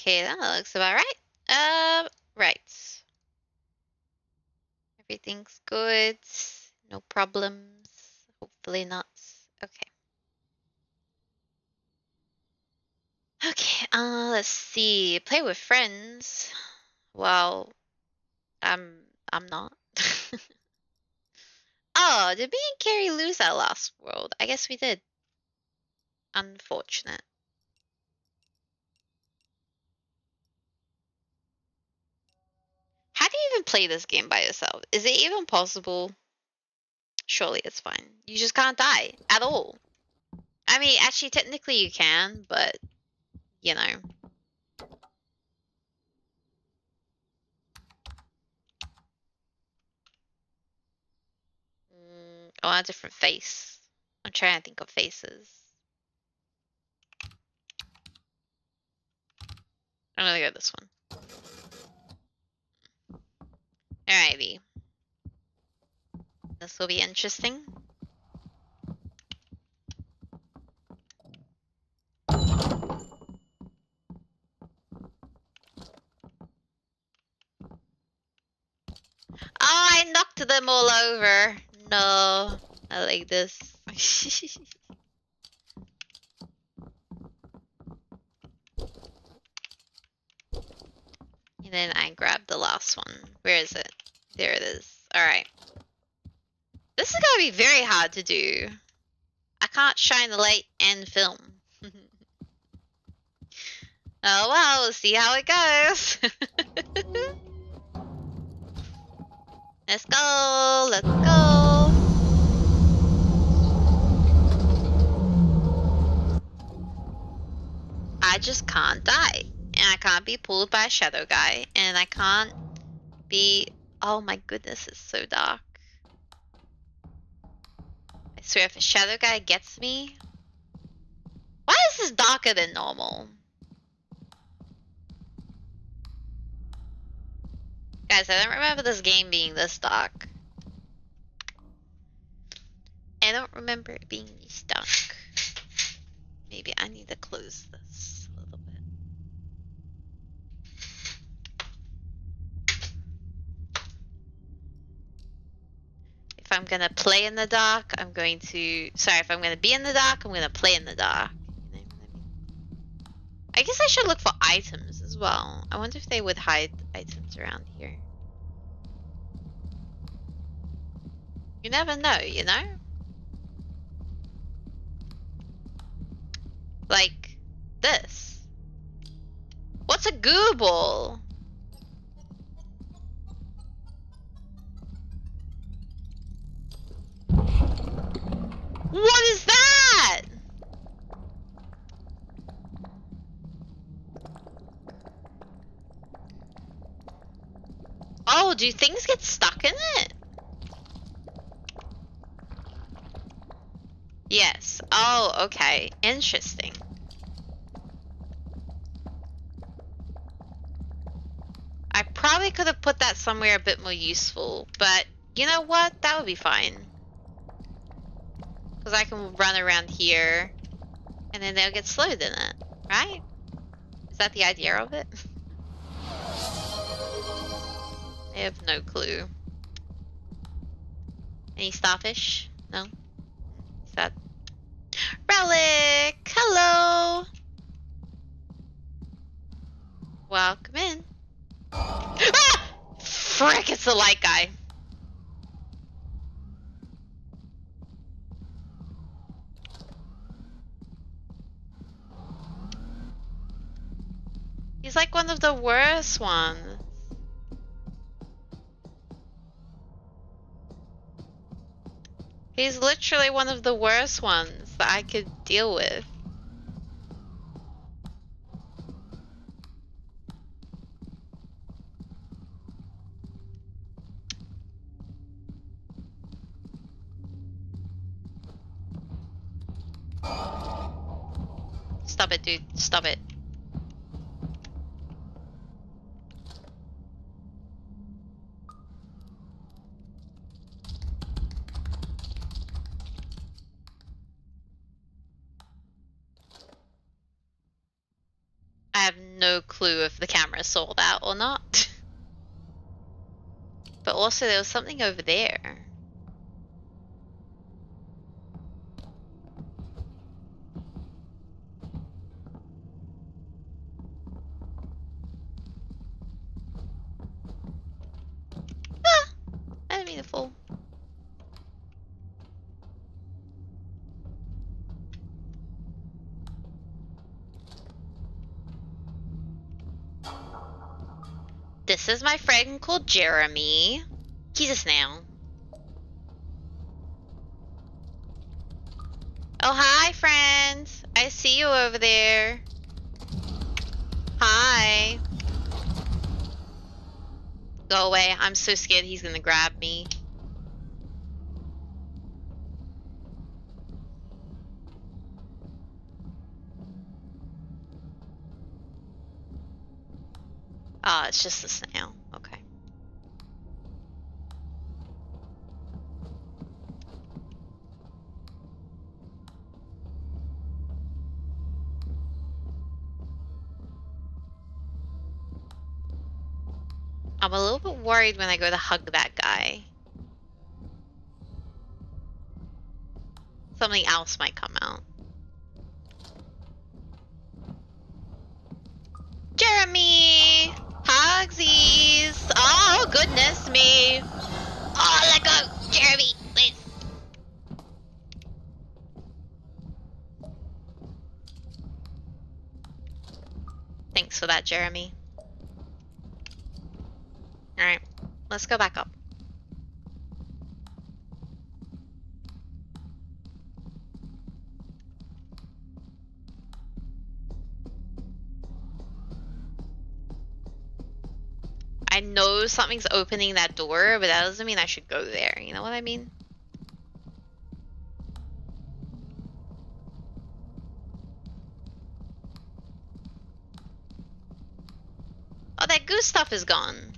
Okay, that looks about right. Uh, right. Everything's good. No problems. Hopefully not. Okay. Okay, uh, let's see. Play with friends. Well, I'm I'm not. oh, did me and Carrie lose that last world? I guess we did. Unfortunate. How do you even play this game by yourself? Is it even possible? Surely it's fine. You just can't die at all. I mean, actually, technically you can, but you know. Mm, want a different face. I'm trying to think of faces. I'm gonna go this one. Alrighty. This will be interesting. Oh, I knocked them all over. No, I like this. then I grabbed the last one. Where is it? There it is. Alright. This is gonna be very hard to do. I can't shine the light and film. oh well, we'll see how it goes. let's go, let's go. I just can't die. And I can't be pulled by a shadow guy. And I can't be... Oh my goodness, it's so dark. I swear, if a shadow guy gets me... Why is this darker than normal? Guys, I don't remember this game being this dark. I don't remember it being this dark. Maybe I need to close this a little bit. I'm gonna play in the dark, I'm going to... Sorry, if I'm gonna be in the dark, I'm gonna play in the dark. I guess I should look for items as well. I wonder if they would hide items around here. You never know, you know? Like this. What's a gooball? What is that? Oh, do things get stuck in it? Yes. Oh, okay. Interesting. I probably could have put that somewhere a bit more useful, but you know what? That would be fine. Because I can run around here, and then they'll get slowed in it, right? Is that the idea of it? I have no clue. Any starfish? No? Is that... Relic! Hello! Welcome in. Ah! Frick, it's the light guy. Like one of the worst ones. He's literally one of the worst ones that I could deal with. Stop it, dude. Stop it. I have have no clue if the camera saw that or not. but also there was something over there. Ah! I didn't mean to fall. This is my friend called Jeremy. He's a snail. Oh, hi, friends. I see you over there. Hi. Go away. I'm so scared he's gonna grab me. Ah, it's just a snail. Okay. I'm a little bit worried when I go to hug that guy. Something else might come out. Jeremy! Hugsies! Goodness me! Oh, let go! Jeremy, please! Thanks for that, Jeremy. Alright, let's go back up. Something's opening that door, but that doesn't mean I should go there. You know what I mean? Oh, that goose stuff is gone.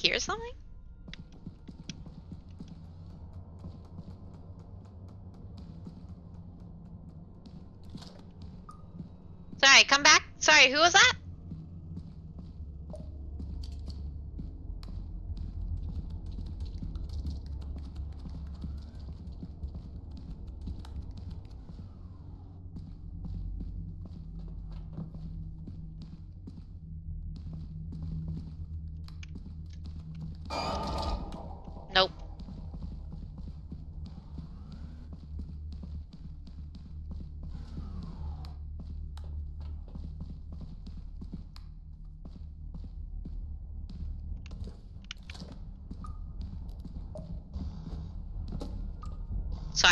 Hear something? Sorry, come back. Sorry, who was that?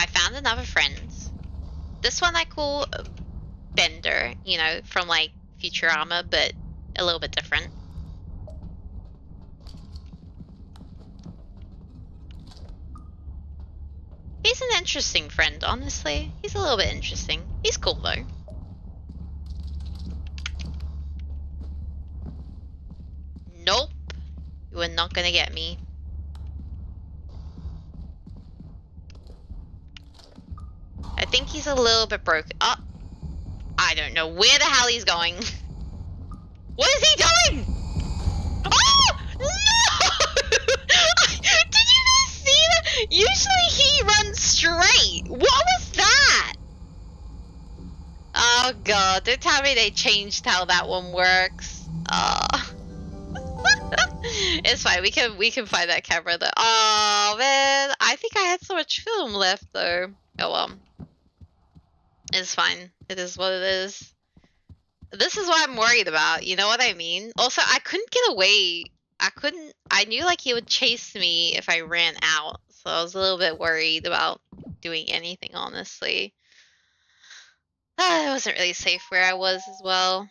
Found another friend. This one I call Bender, you know, from like Futurama, but a little bit different. He's an interesting friend, honestly. He's a little bit interesting. He's cool though. Nope. You are not gonna get me. I think he's a little bit broken. Oh, I don't know where the hell he's going. What is he doing? Oh! No! Did you see that? Usually he runs straight. What was that? Oh god, don't tell me they changed how that one works. Uh. it's fine. We can we can find that camera though. Oh man, I think I had so much film left though. Oh well. It's fine. It is what it is. This is what I'm worried about. You know what I mean? Also, I couldn't get away. I couldn't. I knew like he would chase me if I ran out, so I was a little bit worried about doing anything. Honestly, ah, it wasn't really safe where I was as well.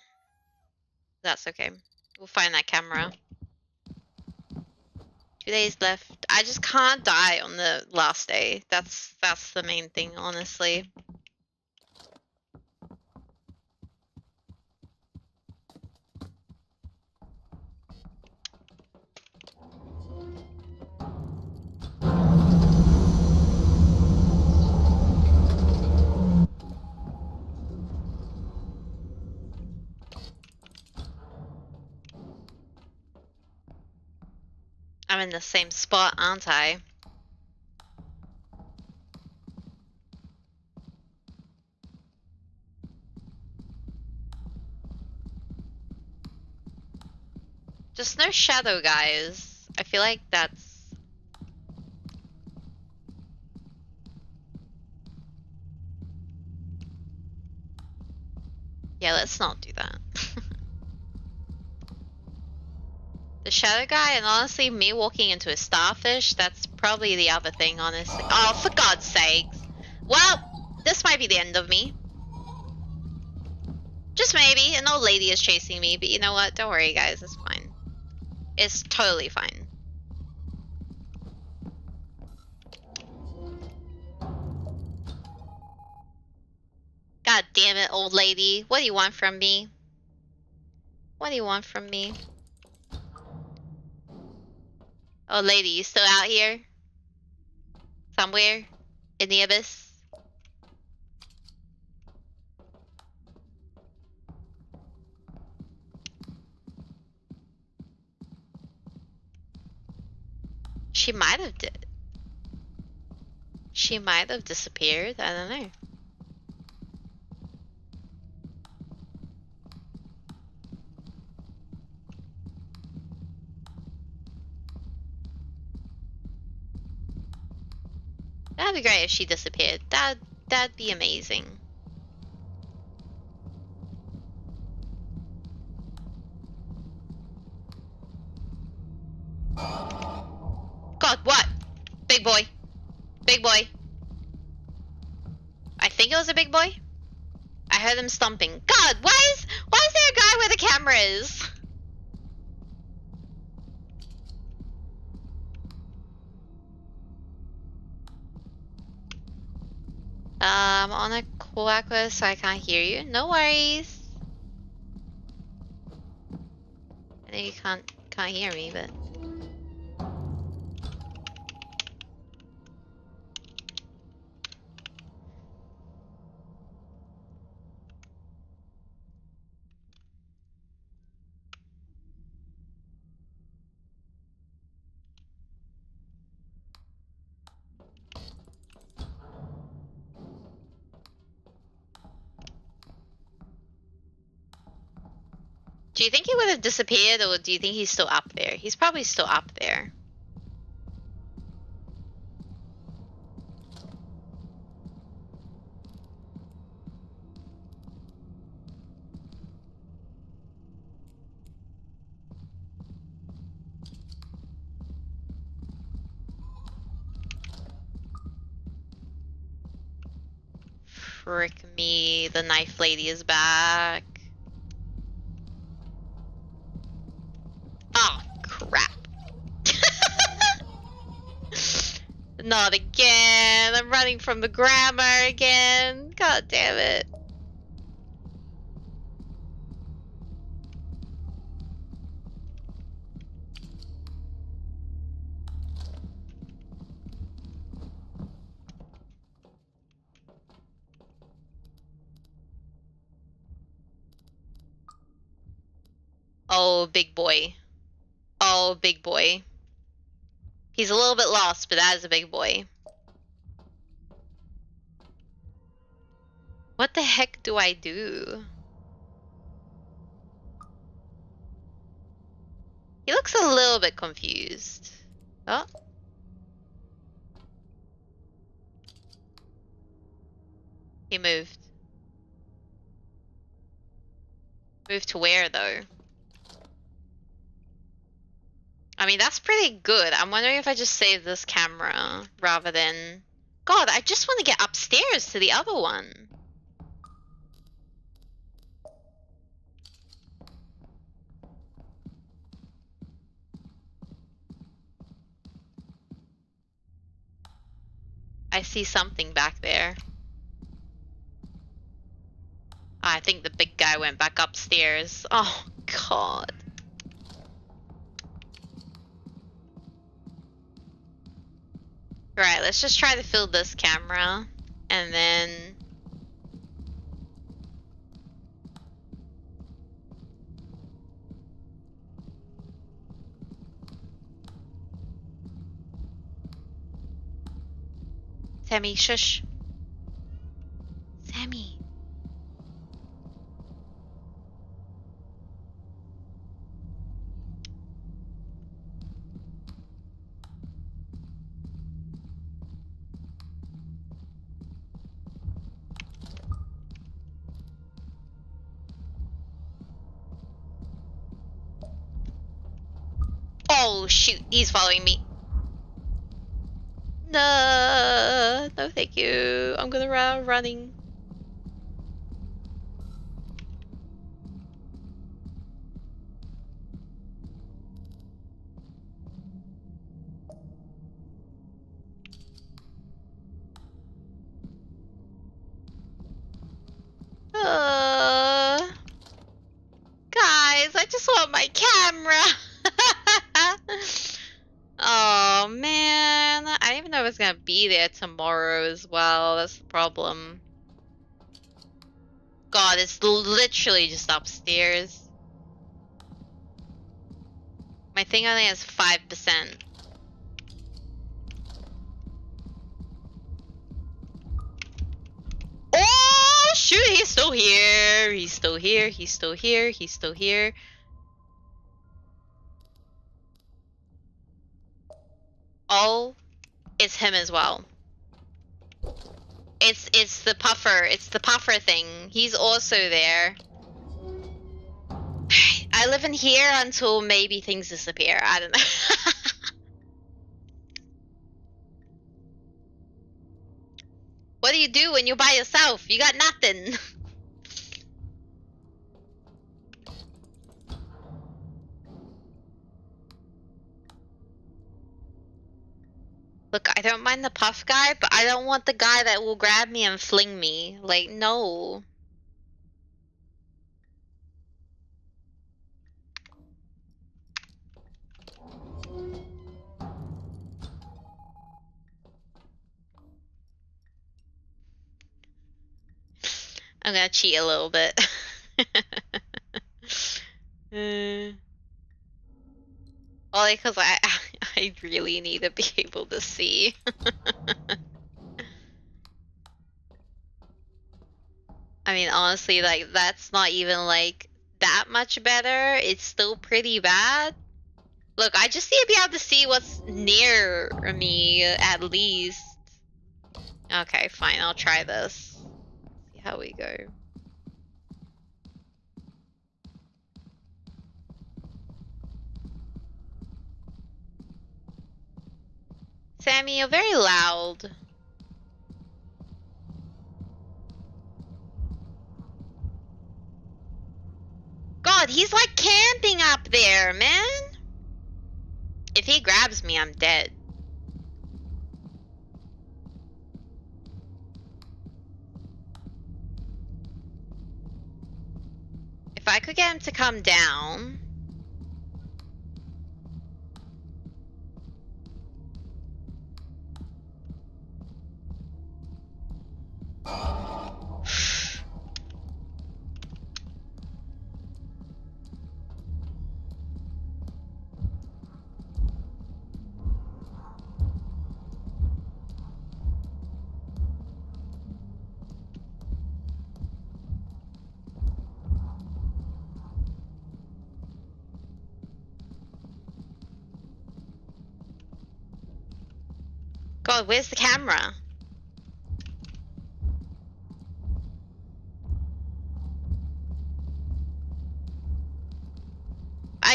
That's okay. We'll find that camera. Two days left. I just can't die on the last day. That's that's the main thing, honestly. I'm in the same spot, aren't I? Just no shadow guys. I feel like that's... Yeah, let's not do that. The shadow guy, and honestly, me walking into a starfish, that's probably the other thing, honestly. Oh, for God's sakes. Well, this might be the end of me. Just maybe. An old lady is chasing me, but you know what? Don't worry, guys. It's fine. It's totally fine. God damn it, old lady. What do you want from me? What do you want from me? Oh, lady, you still out here? Somewhere? In the abyss? She might have did. She might have disappeared. I don't know. That'd be great if she disappeared. That that'd be amazing. God, what? Big boy. Big boy. I think it was a big boy. I heard him stomping. God, why is why is there a guy where the camera is? Um, on a quack so I can't hear you. No worries. I know you can't can't hear me, but disappeared or do you think he's still up there? He's probably still up there. Frick me, the knife lady is back. Oh, crap. Not again. I'm running from the grammar again. God damn it. Oh, big boy. Oh, big boy. He's a little bit lost, but that is a big boy. What the heck do I do? He looks a little bit confused. Oh. He moved. Moved to where, though? I mean, that's pretty good. I'm wondering if I just save this camera rather than... God, I just want to get upstairs to the other one. I see something back there. Ah, I think the big guy went back upstairs. Oh, God. Right, let's just try to fill this camera. And then... Sammy, shush. Sammy. Oh shoot, he's following me. No, no thank you. I'm gonna run running. There tomorrow as well. That's the problem. God, it's literally just upstairs. My thing only has 5%. Oh, shoot, he's still here. He's still here. He's still here. He's still here. Oh, it's him as well. It's it's the puffer. It's the puffer thing. He's also there. I live in here until maybe things disappear. I don't know. what do you do when you're by yourself? You got nothing. Look, I don't mind the puff guy, but I don't want the guy that will grab me and fling me. Like, no. I'm gonna cheat a little bit. uh, only because I I really need to be able to see. I mean, honestly, like that's not even like that much better. It's still pretty bad. Look, I just need to be able to see what's near me at least. Okay, fine. I'll try this See how we go. Sammy, you're very loud. God, he's like camping up there, man. If he grabs me, I'm dead. If I could get him to come down. God, where's the camera?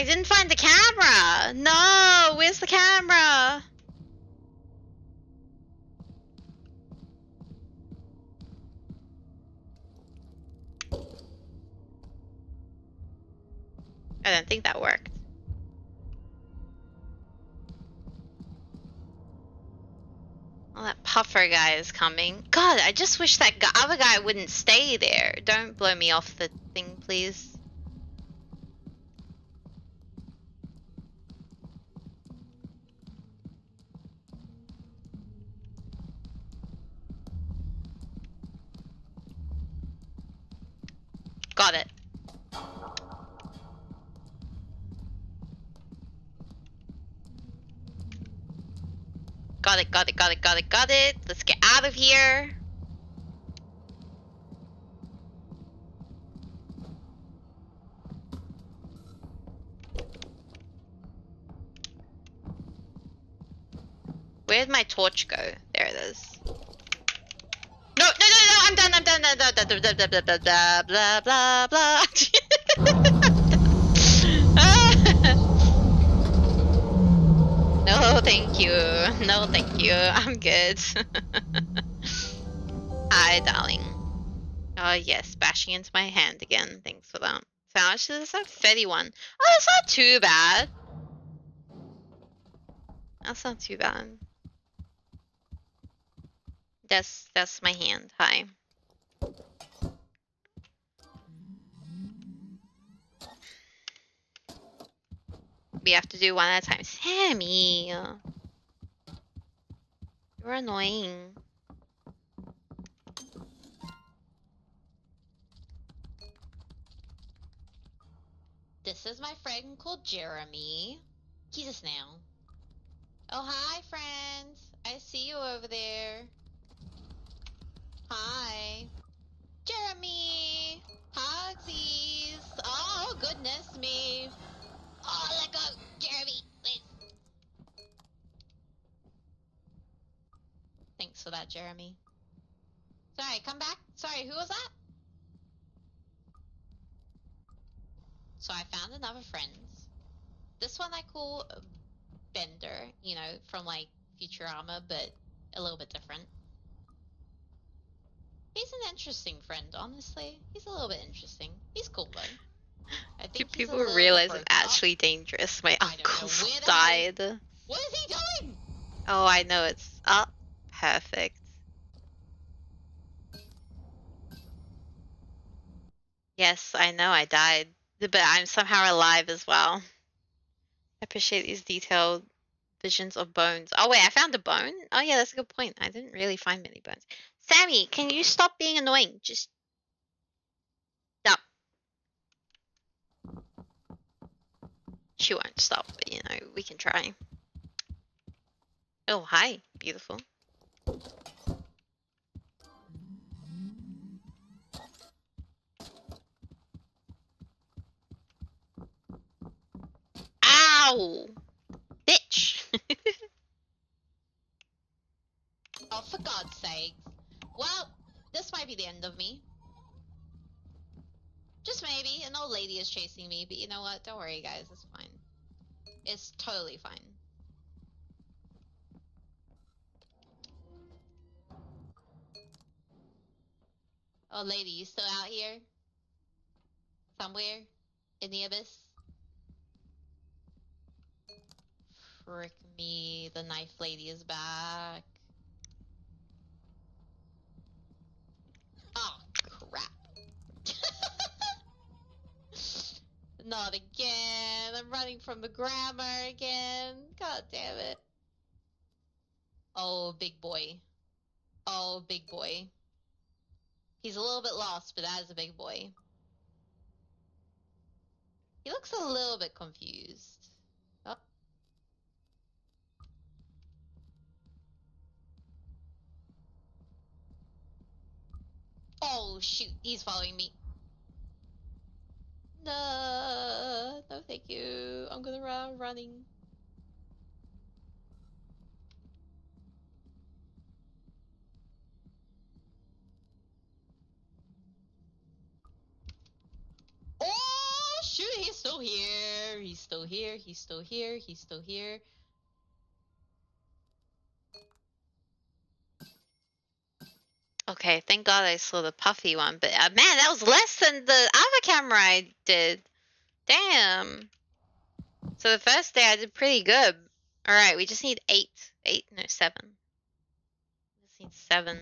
I didn't find the camera! No! Where's the camera? I don't think that worked. Oh, that puffer guy is coming. God, I just wish that other guy wouldn't stay there. Don't blow me off the thing, please. Got it, got it, got it. Let's get out of here. Where'd my torch go? There it is. No, no, no, no, I'm done, I'm done, blah, blah, blah, blah, blah, blah, blah, blah. No, thank you. No, thank you. I'm good. Hi, darling. Oh, yes, bashing into my hand again. Thanks for that. So how much is this? 31. Oh, that's not too bad. That's not too bad. That's that's my hand. Hi. We have to do one at a time. Sammy! You're annoying. This is my friend called Jeremy. He's a snail. Oh, hi, friends. I see you over there. That, Jeremy. Sorry, come back. Sorry, who was that? So I found another friend. This one I call Bender, you know, from like Futurama, but a little bit different. He's an interesting friend, honestly. He's a little bit interesting. He's cool though. I Do think a people realize it's actually dangerous? My I uncle's where the hell- died. What is he doing? Oh, I know it's up. Perfect. Yes, I know I died, but I'm somehow alive as well. I appreciate these detailed visions of bones. Oh wait, I found a bone. Oh yeah, that's a good point. I didn't really find many bones. Sammy, can you stop being annoying? Just stop. She won't stop, but you know, we can try. Oh, hi. Beautiful. Ow! Bitch! Oh, for God's sakes. Well, this might be the end of me. Just maybe. An old lady is chasing me, but you know what? Don't worry, guys. It's fine. It's totally fine. Oh, lady, you still out here? Somewhere? In the abyss? Frick me, the knife lady is back. Oh, crap. Not again. I'm running from the grammar again. God damn it. Oh, big boy. Oh, big boy. He's a little bit lost, but that is a big boy. He looks a little bit confused. Oh. Oh shoot, he's following me. No, no thank you. I'm gonna run running. Oh shoot, he's still here. He's still here. He's still here. He's still here. Okay, thank God I saw the puffy one, but uh, man, that was less than the other camera I did. Damn. So the first day I did pretty good. Alright, we just need eight. Eight, no, seven. Just need seven.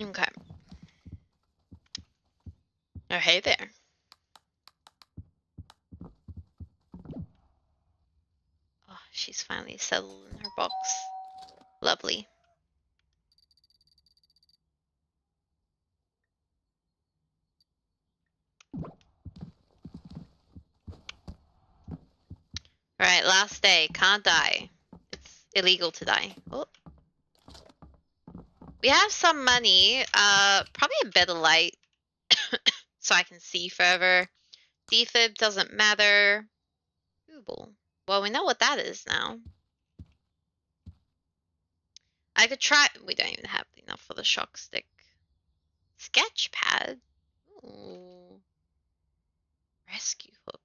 Okay. Oh, hey there. Oh, she's finally settled in her box. Lovely. Alright, last day. Can't die. It's illegal to die. Oh. We have some money. Uh, probably a bit of light. so I can see further. Defib doesn't matter. gooball. Well, we know what that is now. I could try. We don't even have enough for the shock stick. Sketchpad. Ooh. Rescue hook.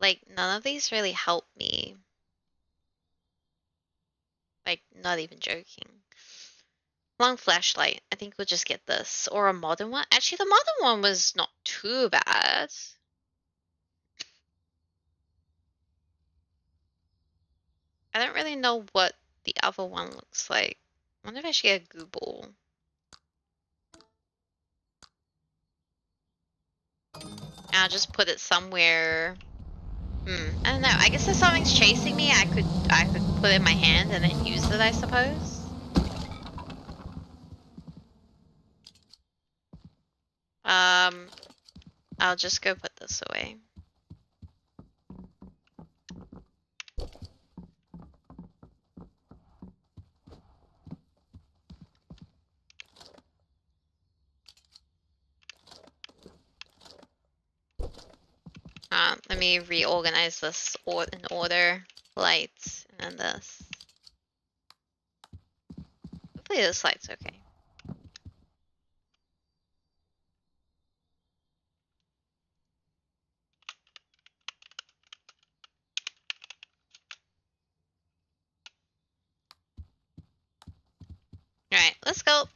Like, none of these really help me. Like, not even joking. Long flashlight. I think we'll just get this. Or a modern one. Actually, the modern one was not too bad. I don't really know what the other one looks like. I wonder if I should get a gooball. I'll just put it somewhere. Hmm. I don't know. I guess if something's chasing me, I could I could put it in my hand and then use it, I suppose. Um, I'll just go put this away. Uh, let me reorganize this or in order. Lights and this. Hopefully this light's okay. Alright, let's go.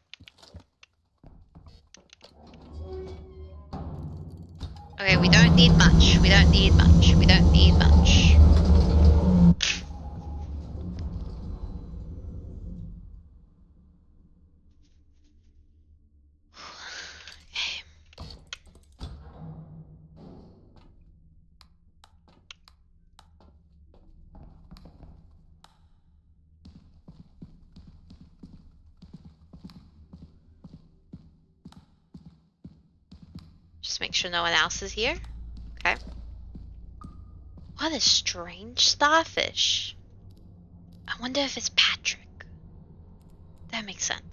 Okay, we don't need much. We don't need much. We don't need much. No one else is here. Okay. What a strange starfish. I wonder if it's Patrick. That makes sense.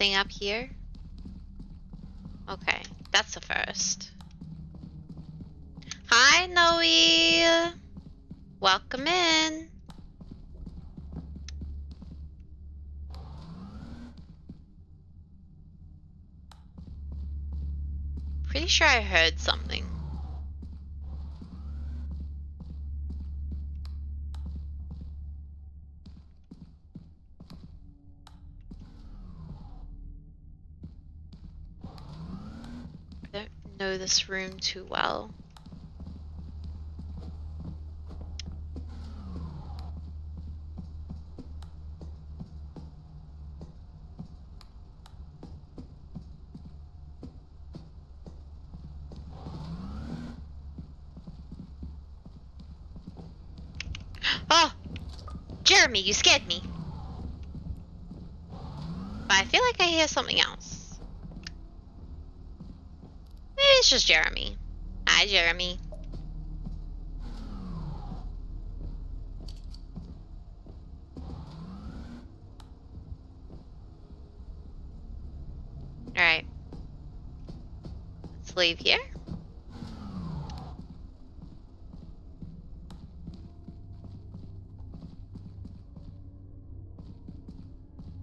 Nothing up here? Okay, that's the first. Hi, Noe! Welcome in. Pretty sure I heard something. this room too well. Oh! Jeremy, you scared me. But I feel like I hear something else. It's just Jeremy. Hi, Jeremy. Alright. Let's leave here.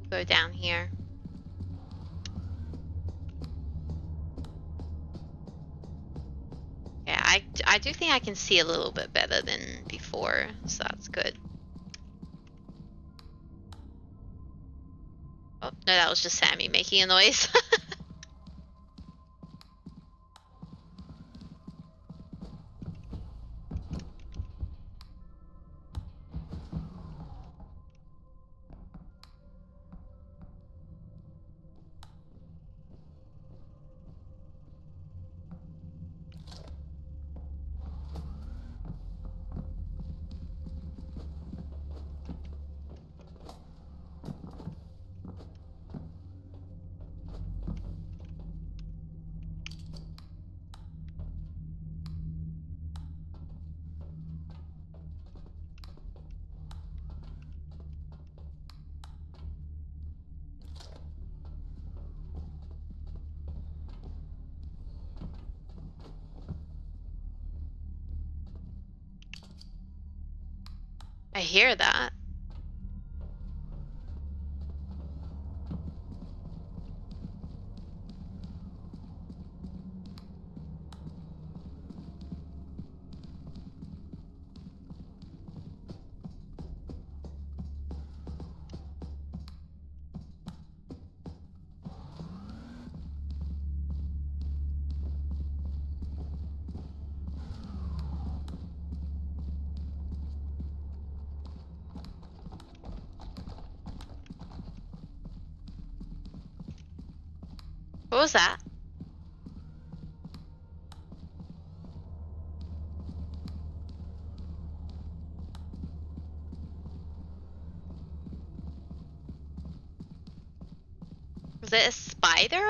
Go down here. Do think I can see a little bit better than before, so that's good. Oh, no, that was just Sammy making a noise. I hear that.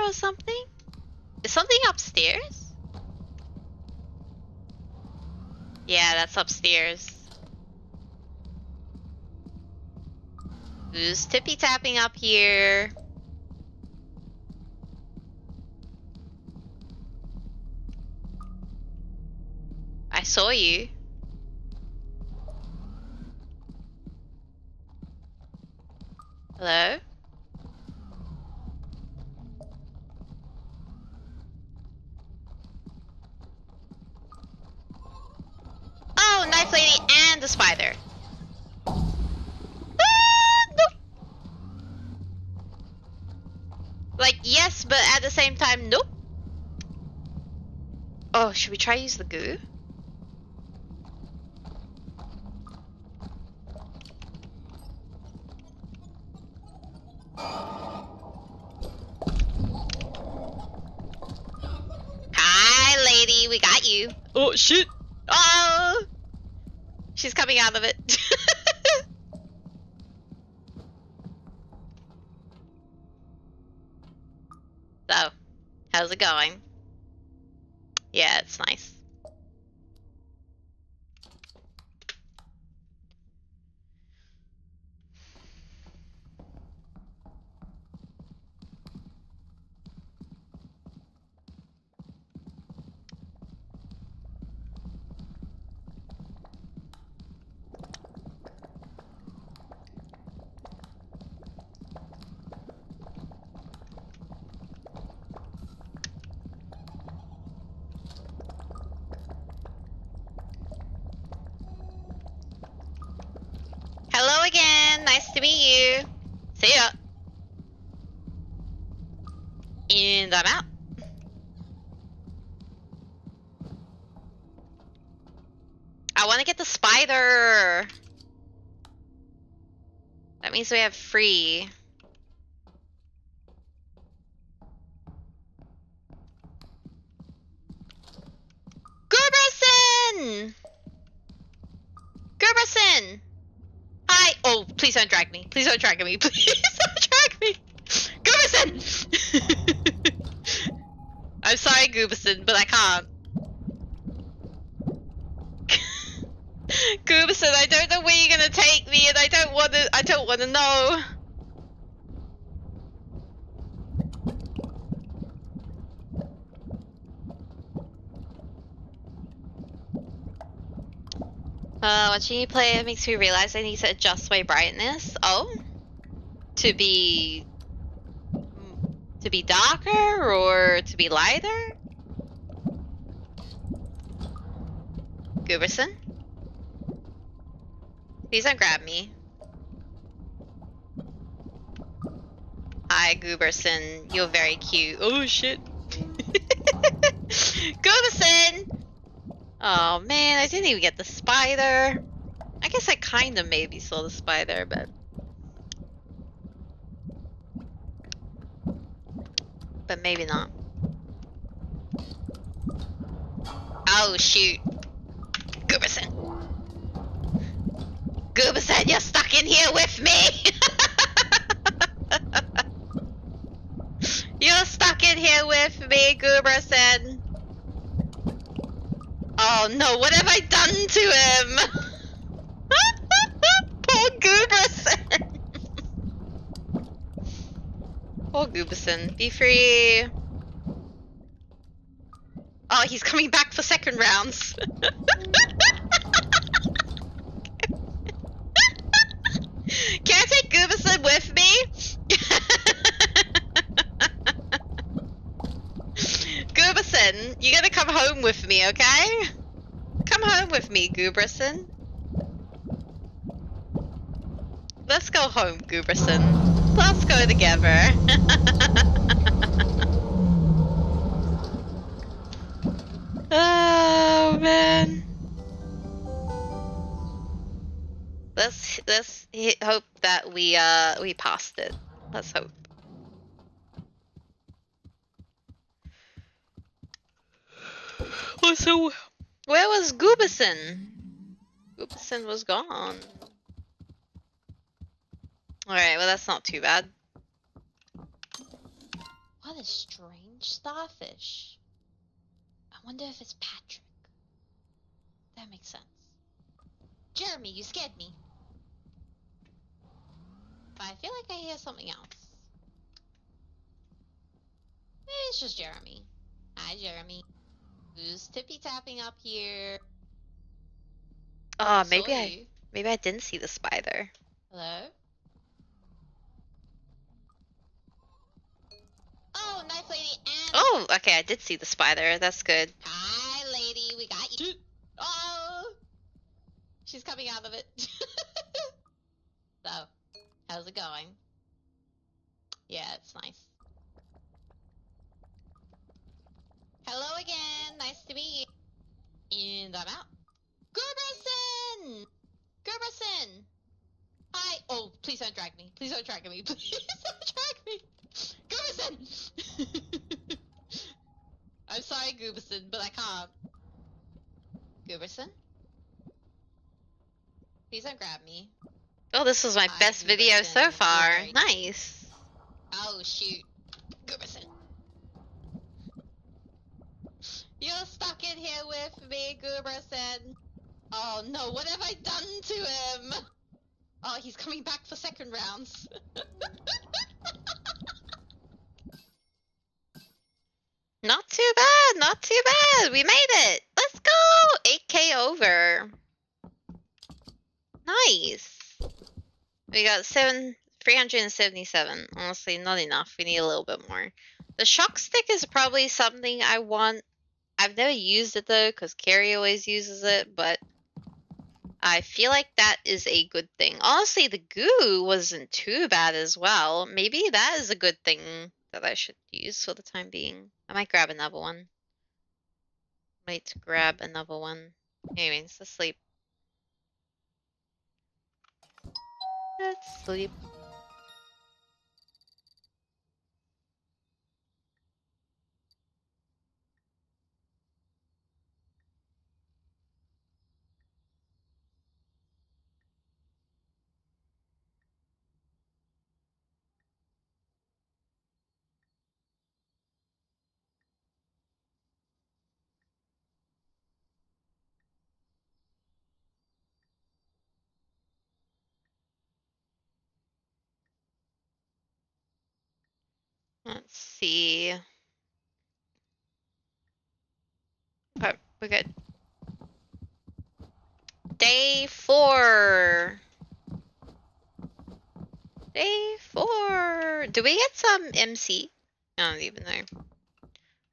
Or something? Is something upstairs? Yeah, that's upstairs. Who's tippy tapping up here? I saw you. Hello? Oh, knife lady and the spider. Ah, nope. Like, yes, but at the same time, nope. Oh, should we try use the goo? Hi, lady, we got you. Oh, shit. Oh! She's coming out of it. so, how's it going? Yeah, it's nice. Hello again. Nice to meet you. See ya. And I'm out. I want to get the spider. Means we have free. Gooberson! Gooberson! Hi! Oh, please don't drag me. Please don't drag me. Please don't drag me. Gooberson! I'm sorry, Gooberson, but I can't. Gooberson, I don't know where you're gonna take me, and I don't want to know. Uh, watching you play makes me realize I need to adjust my brightness. Oh, to be to be darker or to be lighter. Gooberson, please don't grab me. Hi, Gooberson. You're very cute. Oh shit. Gooberson! Oh man, I didn't even get the spider. I guess I kind of maybe saw the spider, but. But maybe not. Oh shoot. Gooberson. Gooberson, you're stuck in here with me! stuck in here with me, Gooberson. Oh no, what have I done to him? Poor Gooberson. Poor Gooberson. Be free. Oh, he's coming back for second rounds. Can I take Gooberson with me? Gooberson, you're gonna come home with me, okay? Come home with me, Gooberson. Let's go home, Gooberson. Let's go together. oh man. Let's let's hope that we uh we passed it. Let's hope. So where was Gooberson? Gooberson was gone. Alright, well that's not too bad. What a strange starfish. I wonder if it's Patrick. That makes sense. Jeremy, you scared me. But I feel like I hear something else. Maybe it's just Jeremy. Hi, Jeremy. Who's tippy tapping up here? Oh, maybe I maybe I didn't see the spider. Hello? Oh, nice lady and Oh, okay, I did see the spider. That's good. Hi lady, we got you. Oh She's coming out of it. so, how's it going? Yeah, it's nice. Hello again, nice to meet you. And I'm out. Gooberson! Gooberson! Hi! Oh, please don't drag me. Please don't drag me. Please don't drag me! Gooberson! I'm sorry, Gooberson, but I can't. Gooberson? Please don't grab me. Oh, this was my Hi, best video so far. Nice. Oh, shoot. Gooberson. You're stuck in here with me, Gooberson. Oh no, what have I done to him? Oh, he's coming back for second rounds. Not too bad, not too bad. We made it. Let's go. 8k over. Nice. We got seven, 377. Honestly, not enough. We need a little bit more. The shock stick is probably something I want. I've never used it though, because Carrie always uses it, but I feel like that is a good thing. Honestly, the goo wasn't too bad as well. Maybe that is a good thing that I should use for the time being. I might grab another one. Might grab another one. Anyways, let's sleep. Let's sleep. Let's see. Okay, we're good. Day four. Day four. Do we get some MC? I don't even know.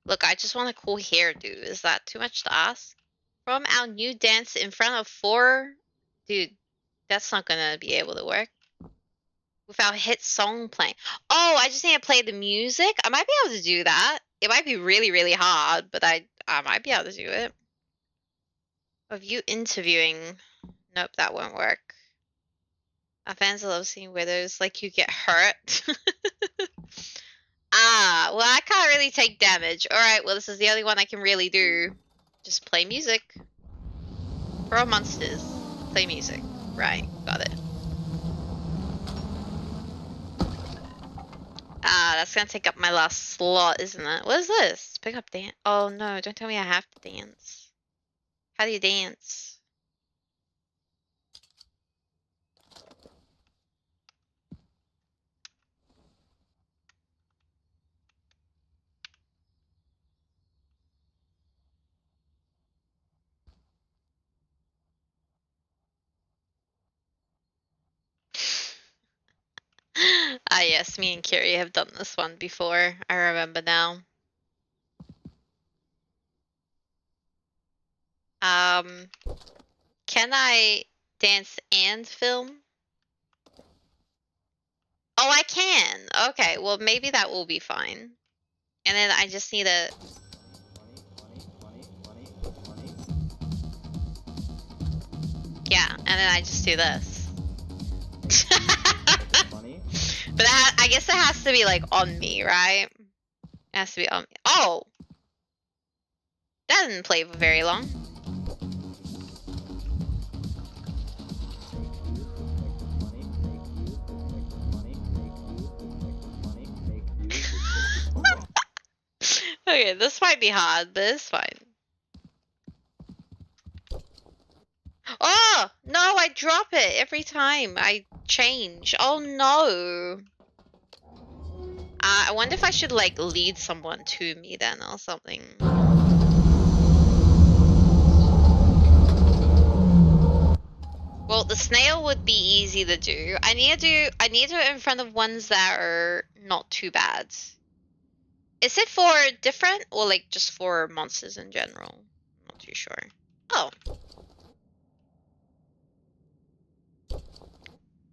Look, I just want a cool hairdo. Is that too much to ask? From our new dance in front of four? Dude, that's not gonna be able to work. Without hit song playing. Oh, I just need to play the music? I might be able to do that. It might be really, really hard, but I I might be able to do it. Of you interviewing. Nope, that won't work. Our fans love seeing widows like you get hurt. ah, well, I can't really take damage. Alright, well, this is the only one I can really do. Just play music. For all monsters, play music. Right, got it. Ah, that's gonna take up my last slot, isn't it? What is this? Pick up dance. Oh no, don't tell me I have to dance. How do you dance? Ah, yes, me and Kiri have done this one before. I remember now. Um, can I dance and film? Oh, I can. Okay, well, maybe that will be fine. And then I just need a... Yeah, and then I just do this. But that, I guess it has to be like on me, right? It has to be on me. Oh! That didn't play very long. okay, this might be hard, but it's fine. Oh! No, I drop it every time I change. Oh no. Uh, I wonder if I should like lead someone to me then or something. Well, the snail would be easy to do. I need to do I need to do it in front of ones that are not too bad. Is it for different or like just for monsters in general? not too sure. Oh.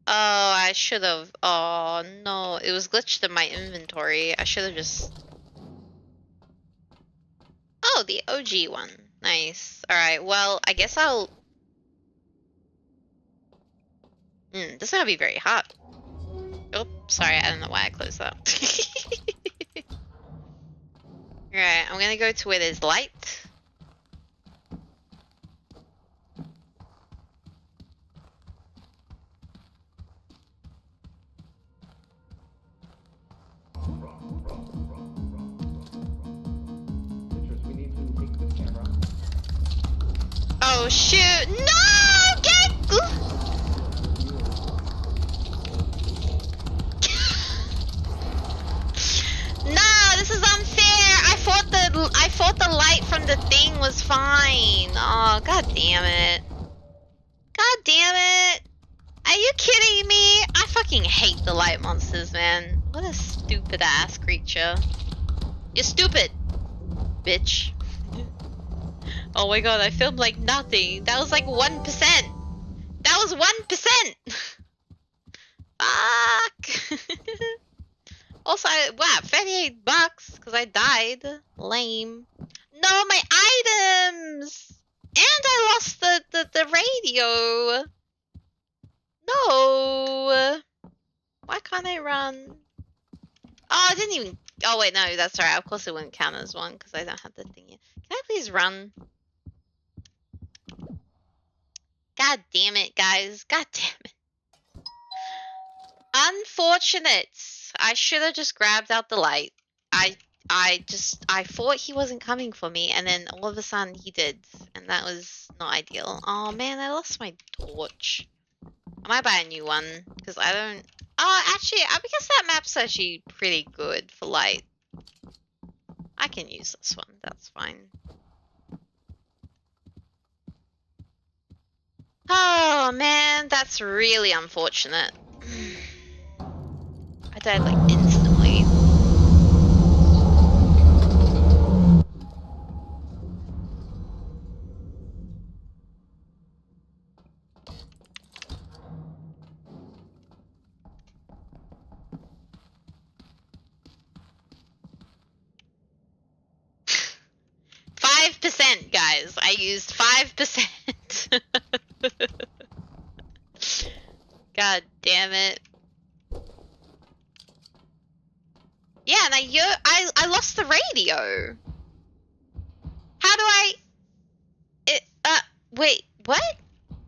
Oh, I should have. Oh, no. It was glitched in my inventory. I should have just... Oh, the OG one. Nice. Alright, well, I guess I'll... Hmm, this is gonna be very hot. Oh, sorry, I don't know why I closed that. Alright, I'm gonna go to where there's light. Oh shoot! No! Get! no, this is unfair. I thought the I thought the light from the thing was fine. Oh god damn it! God damn it! Are you kidding me? I fucking hate the light monsters, man. What a stupid ass creature. You're stupid, bitch. Oh my god, I filmed like nothing. That was like 1%. That was 1%! Fuck! also, I, wow, 38 bucks because I died. Lame. No, my items! And I lost the, the, the radio. No. Why can't I run? Oh, I didn't even... Oh, wait, no, that's right. Of course it wouldn't count as one because I don't have the thing yet. Can I please run? God damn it, guys. God damn it. Unfortunate. I should have just grabbed out the light. I I just I thought he wasn't coming for me and then all of a sudden he did and that was not ideal. Oh man, I lost my torch. I might buy a new one because I don't Oh, actually, I guess that map's actually pretty good for light. I can use this one. That's fine. Oh man, that's really unfortunate. I died like instantly. Five percent, guys. I used five percent. God damn it. Yeah, and I, I I lost the radio. How do I? It uh wait what?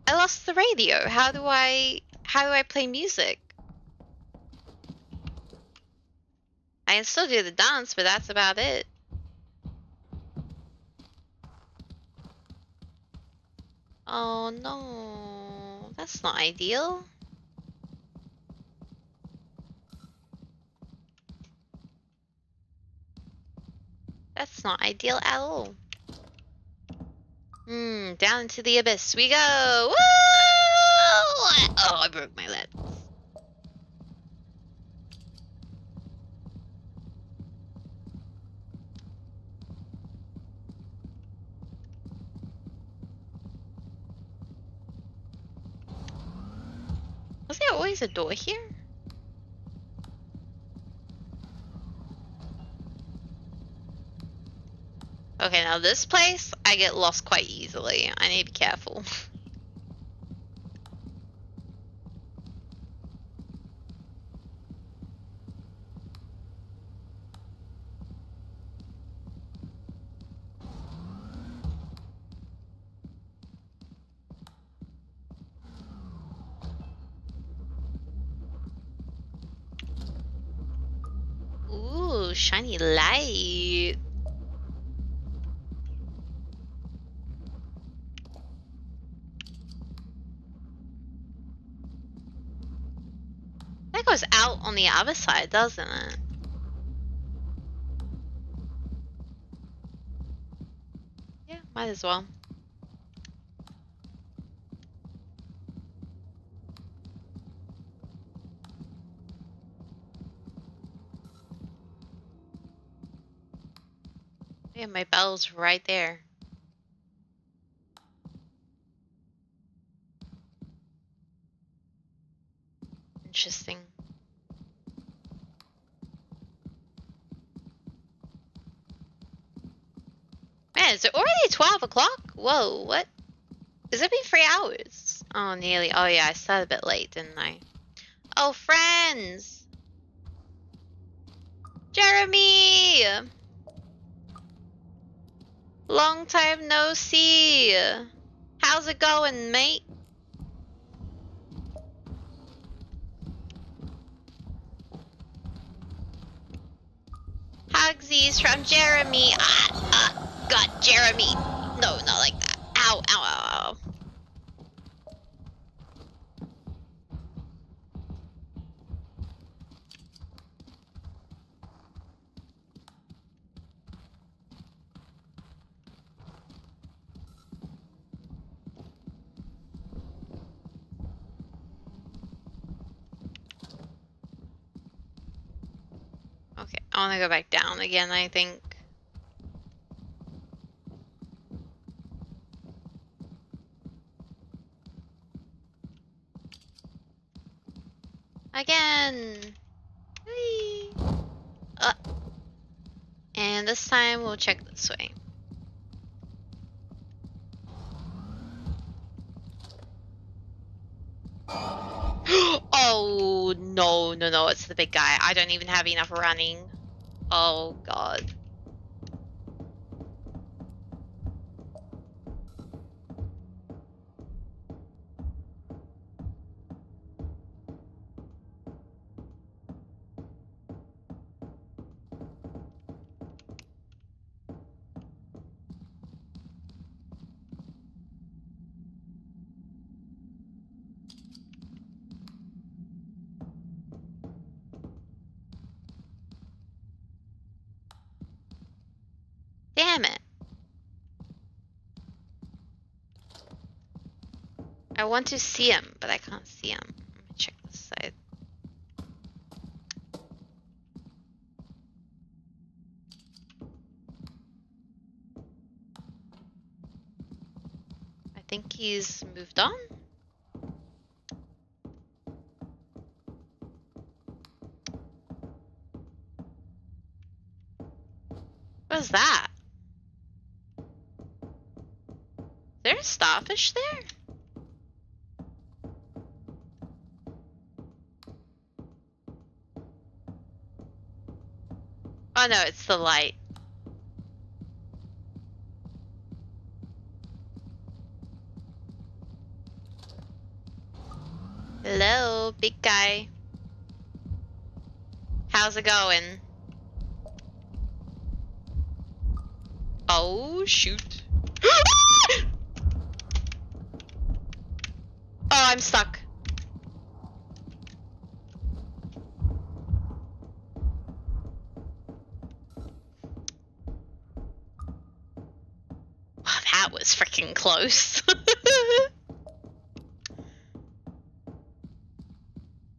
I lost the radio. How do I how do I play music? I can still do the dance, but that's about it. Oh no, that's not ideal. That's not ideal at all. Hmm, down into the abyss we go! Woo! Oh, I broke my leg. Was there always a door here? Okay, now this place, I get lost quite easily. I need to be careful. Ooh, shiny light. Goes out on the other side, doesn't it? Yeah, might as well. Yeah, my bell's right there. Interesting. Man, is it already 12 o'clock? Whoa, what? Has it been three hours? Oh, nearly. Oh, yeah, I started a bit late, didn't I? Oh, friends! Jeremy! Long time no see. How's it going, mate? Hugsies from Jeremy. Ah, ah, God, Jeremy. No, not like that. Ow, ow, ow, ow. Okay, I want to go back down again, I think. Again! Uh, and this time we'll check this way. oh no no no it's the big guy i don't even have enough running oh god want to see him, but I can't see him. Let me check this side. I think he's moved on. What is that? Is there a starfish there? Oh no, it's the light. Hello, big guy. How's it going? Oh, shoot. Ah! oh, I'm stuck. That was freaking close.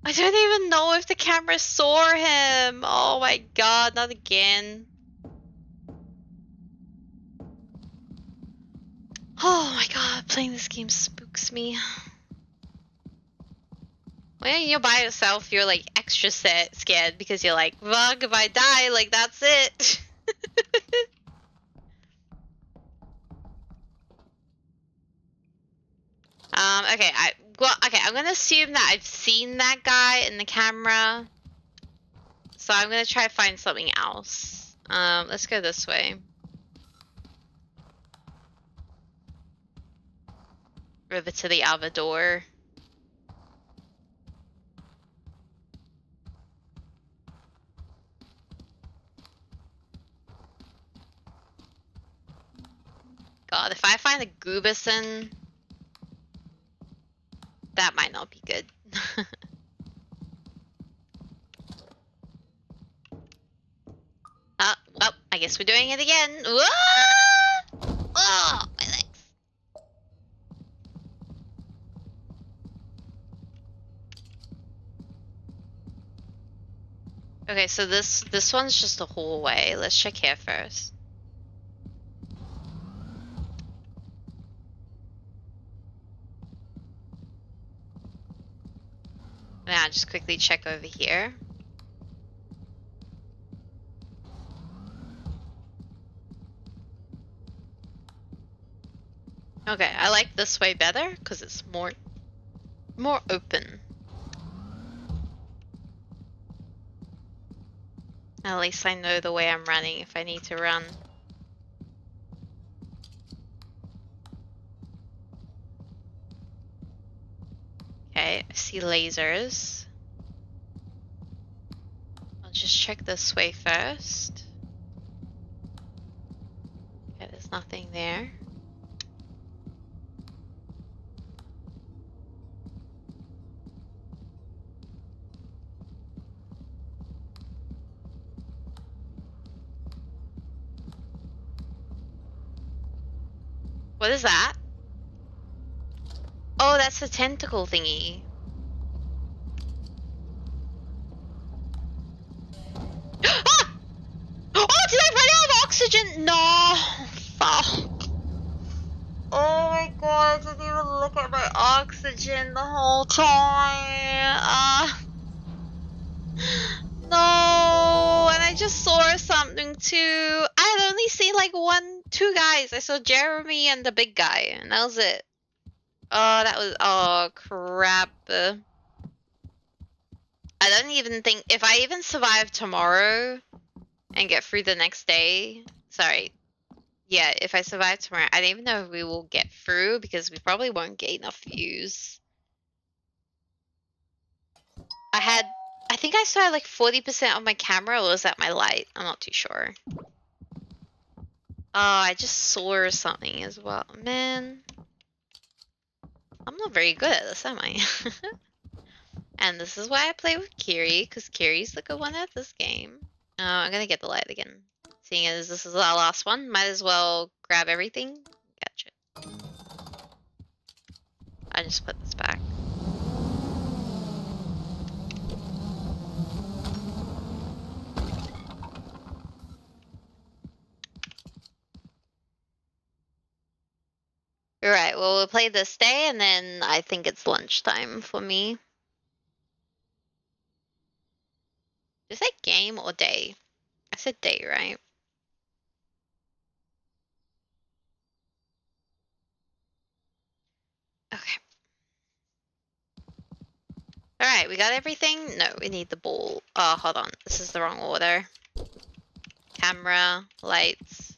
I don't even know if the camera saw him. Oh my god, not again. Oh my god, playing this game spooks me. When you're by yourself, you're like extra set, scared because you're like, fuck, if I die, like that's it. um, okay, I well, okay, I'm gonna assume that I've seen that guy in the camera. So I'm gonna try to find something else. Um, let's go this way. Over to the other door. God, if I find a Gooberson, that might not be good. uh, well, I guess we're doing it again. Oh, my legs. Okay, so this this one's just a hallway. Let's check here first. Now, just quickly check over here. Okay, I like this way better because it's more more open. At least I know the way I'm running if I need to run. Okay, I see lasers. I'll just check this way first. Okay, there's nothing there. What is that? Oh, that's the tentacle thingy. ah! Oh, did I run out of oxygen? No. Fuck. Oh my god, I didn't even look at my oxygen the whole time. Uh, no, and I just saw too. I only seen like one, two guys. I saw Jeremy and the big guy, and that was it. Oh, that was oh crap. I don't even think if I even survive tomorrow and get through the next day. Sorry. Yeah, if I survive tomorrow, I don't even know if we will get through because we probably won't get enough views. I had I think I saw like 40% of my camera or was that my light? I'm not too sure. Oh, I just saw something as well. Man. I'm not very good at this, am I? and this is why I play with Kiri, because Kiri's the good one at this game. Oh, I'm gonna get the light again. Seeing as this is our last one, might as well grab everything. Gotcha. I just put this back. Alright, well we'll play this day and then I think it's lunchtime for me. Is that game or day? I said day, right? Okay. Alright, we got everything? No, we need the ball. Oh, hold on. This is the wrong order. Camera, lights.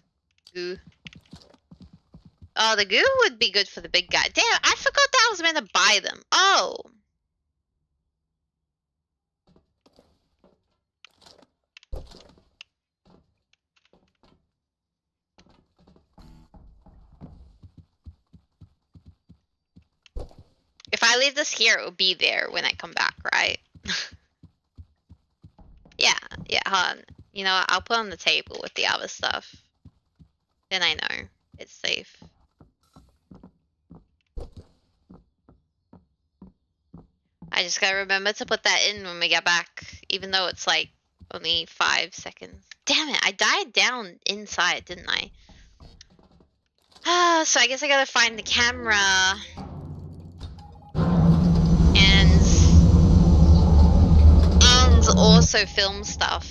Oh, the goo would be good for the big guy. Damn, I forgot that I was meant to buy them. Oh. If I leave this here, it will be there when I come back, right? yeah, yeah, hold on. You know? I'll put on the table with the other stuff. Then I know it's safe. I just gotta remember to put that in when we get back, even though it's like only five seconds. Damn it, I died down inside, didn't I? Ah, so I guess I gotta find the camera. And... And also film stuff.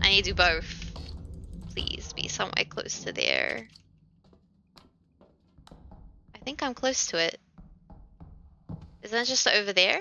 I need to do both. Please be somewhere close to there. I think I'm close to it. Isn't that just over there?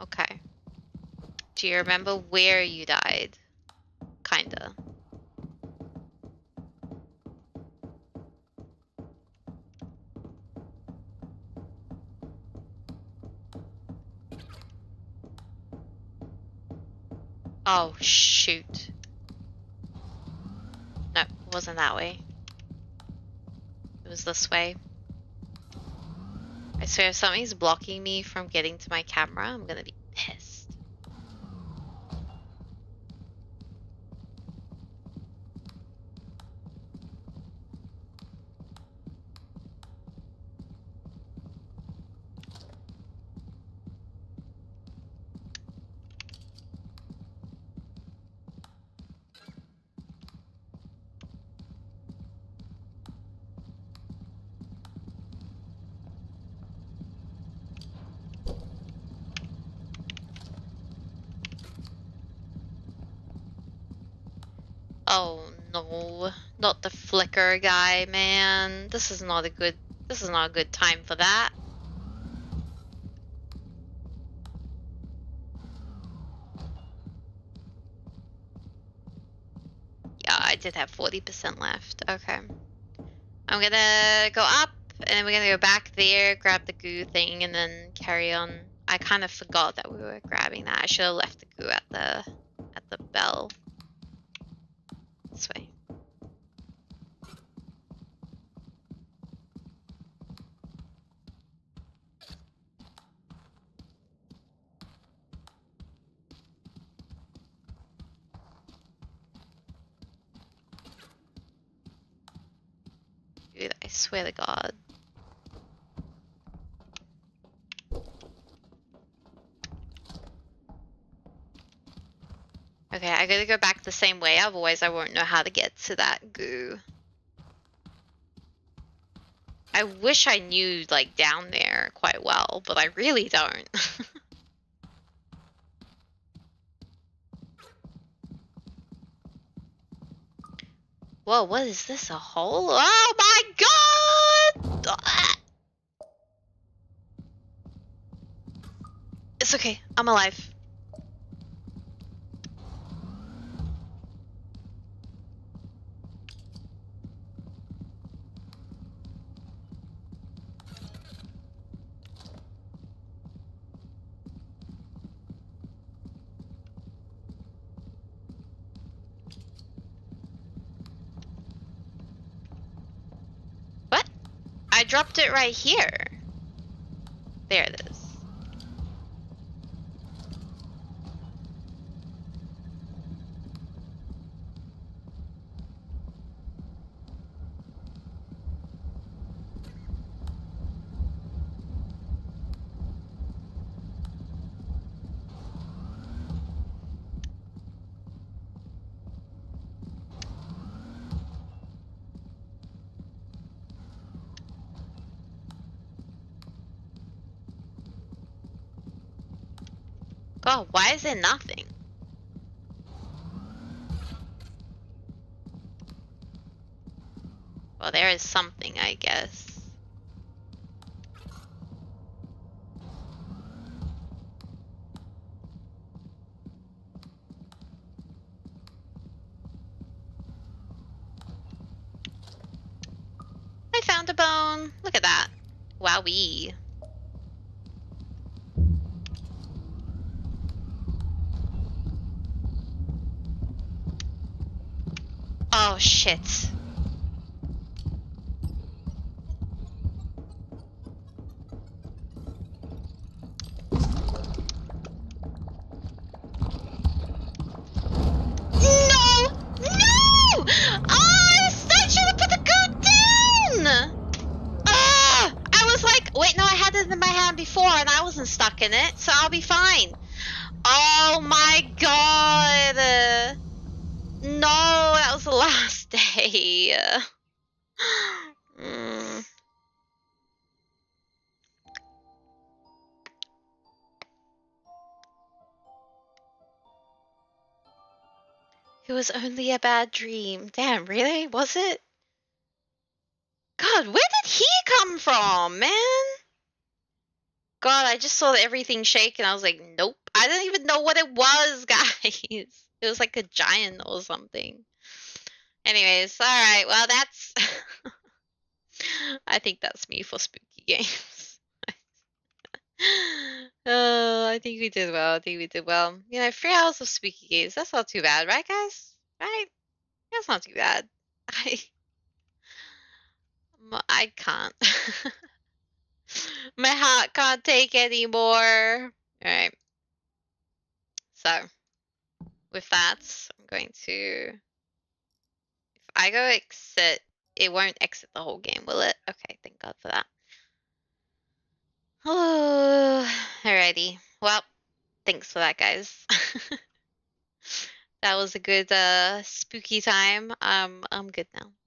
Okay. Do you remember where you died? Kinda. Oh, shoot. No, it wasn't that way. It was this way. Swear if something's blocking me from getting to my camera, I'm gonna be pissed. Oh no, not the flicker guy, man. This is not a good this is not a good time for that. Yeah, I did have 40% left. Okay. I'm gonna go up and then we're gonna go back there, grab the goo thing, and then carry on. I kind of forgot that we were grabbing that. I should have left the goo at the at the bell. This way. Dude, I swear to God. Okay, I gotta go back the same way, otherwise I won't know how to get to that goo. I wish I knew, like, down there quite well, but I really don't. Whoa, what is this, a hole? Oh my god! Ah! It's okay, I'm alive. Dropped it right here. There it is. There nothing? Well, there is something, I found a bone. Look at that. Wowee. Oh shit. Was only a bad dream. Damn, really? Was it? God, where did he come from, man? God, I just saw everything shake and I was like, nope. I didn't even know what it was, guys. It was like a giant or something. Anyways, alright, well, that's. I think that's me for spooky games. oh, I think we did well. I think we did well. You know, three hours of spooky games. That's not too bad, right, guys? Right? That's not too bad. I I can't. My heart can't take anymore. Alright. So, with that, I'm going to. If I go exit, it won't exit the whole game, will it? Okay, thank God for that. Oh, alrighty. Well, thanks for that, guys. that was a good uh spooky time. Um, I'm good now.